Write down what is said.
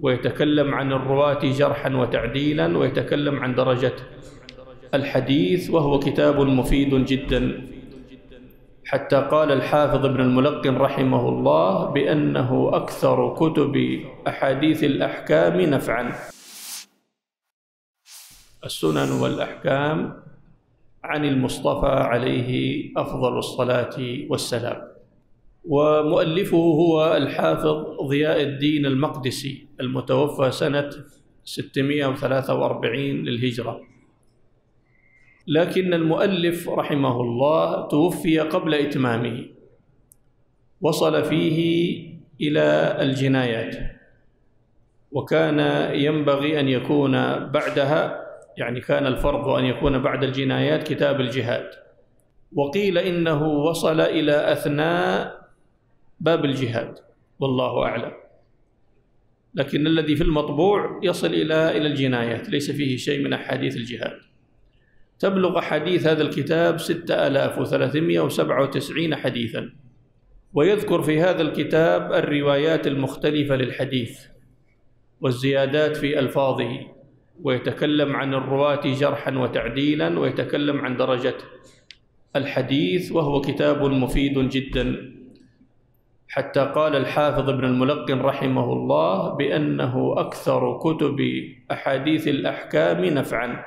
ويتكلم عن الرواة جرحا وتعديلا ويتكلم عن درجة الحديث وهو كتاب مفيد جدا. حتى قال الحافظ ابن الملقن رحمه الله بأنه أكثر كتب أحاديث الأحكام نفعا. السنن والأحكام عن المصطفى عليه أفضل الصلاة والسلام. ومؤلفه هو الحافظ ضياء الدين المقدسي المتوفى سنة 643 للهجرة. لكن المؤلف رحمه الله توفي قبل إتمامه. وصل فيه إلى الجنايات. وكان ينبغي أن يكون بعدها يعني كان الفرض أن يكون بعد الجنايات كتاب الجهاد. وقيل إنه وصل إلى أثناء باب الجهاد والله أعلم. لكن الذي في المطبوع يصل إلى إلى الجنايات ليس فيه شيء من أحاديث الجهاد. تبلغ أحاديث هذا الكتاب 6397 حديثا. ويذكر في هذا الكتاب الروايات المختلفة للحديث والزيادات في ألفاظه ويتكلم عن الرواة جرحا وتعديلا ويتكلم عن درجة الحديث وهو كتاب مفيد جدا. حتى قال الحافظ ابن الملقن رحمه الله بأنه أكثر كتب أحاديث الأحكام نفعا.